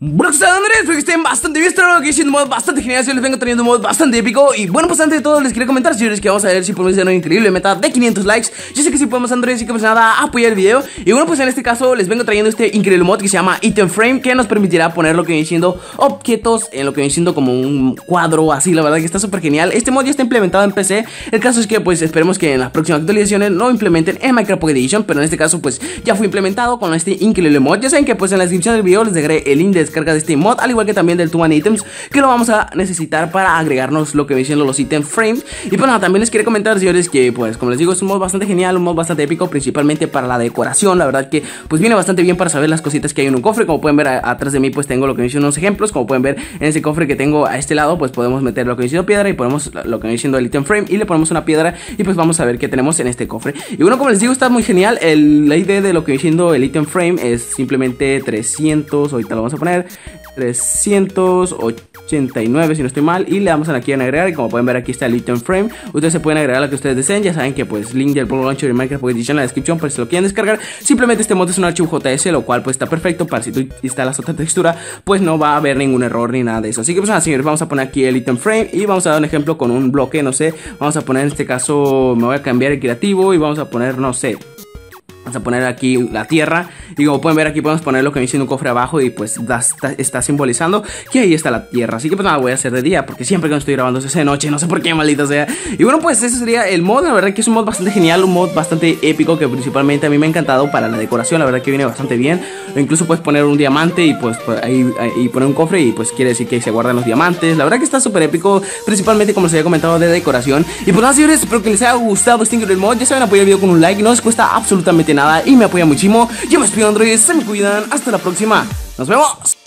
Bueno, pues Andrés, espero que estén bastante bien, espero que un mod bastante genial, yo les vengo teniendo un mod bastante épico. Y bueno, pues antes de todo les quería comentar, señores, que vamos a ver si podemos hacer una increíble meta de 500 likes. Yo sé que si podemos, Andrés, así que pues nada, apoyar el video. Y bueno, pues en este caso les vengo trayendo este increíble mod que se llama Item Frame Que nos permitirá poner lo que viene siendo objetos en lo que viene siendo como un cuadro así, la verdad que está súper genial. Este mod ya está implementado en PC, el caso es que pues esperemos que en las próximas actualizaciones lo implementen en Minecraft Pocket Edition Pero en este caso pues ya fue implementado con este increíble mod. Ya saben que pues en la descripción del video les dejaré el link de descarga de este mod al igual que también del Tuman Items, que lo vamos a necesitar para agregarnos lo que siendo los ítems frames. Y pues nada, también les quiero comentar, señores, que pues como les digo, es un mod bastante genial, un mod bastante épico, principalmente para la decoración, la verdad que pues viene bastante bien para saber las cositas que hay en un cofre, como pueden ver atrás de mí pues tengo lo que siendo unos ejemplos, como pueden ver en ese cofre que tengo a este lado, pues podemos meter lo que viene siendo piedra y ponemos lo que viene siendo el item frame y le ponemos una piedra y pues vamos a ver qué tenemos en este cofre. Y bueno, como les digo, está muy genial, el, la idea de lo que viene siendo el item frame es simplemente 300, ahorita lo vamos a poner 389 si no estoy mal y le damos aquí en agregar y como pueden ver aquí está el item frame. Ustedes se pueden agregar lo que ustedes deseen ya saben que pues link del Pro Launcher de Minecraft Pocket Edition en la descripción por si lo quieren descargar. Simplemente este mod es un archivo JS lo cual pues está perfecto para si tú instalas otra textura pues no va a haber ningún error ni nada de eso. Así que pues nada señores vamos a poner aquí el item frame y vamos a dar un ejemplo con un bloque no sé. Vamos a poner en este caso me voy a cambiar el creativo y vamos a poner no sé. Vamos a poner aquí la tierra y como pueden ver aquí podemos poner lo que viene un cofre abajo y pues está, simbolizando que ahí está la tierra. Así que pues nada, voy a hacer de día porque siempre que estoy grabando es de noche, no sé por qué, maldita sea. Y bueno, pues ese sería el mod, la verdad que es un mod bastante genial, un mod bastante épico que principalmente a mí me ha encantado para la decoración, la verdad que viene bastante bien. Incluso puedes poner un diamante y pues, pues ahí, y poner un cofre y pues quiere decir que se guardan los diamantes. La verdad que está súper épico, principalmente como les había comentado de decoración. Y pues nada, señores, espero que les haya gustado este increíble mod. Ya saben, apoyar el video con un like, no les cuesta absolutamente nada y me apoya muchísimo. Yo me Android, se me cuidan, hasta la próxima. Nos vemos.